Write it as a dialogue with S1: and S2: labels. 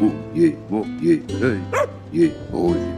S1: o ye mo ye ei ye hoje.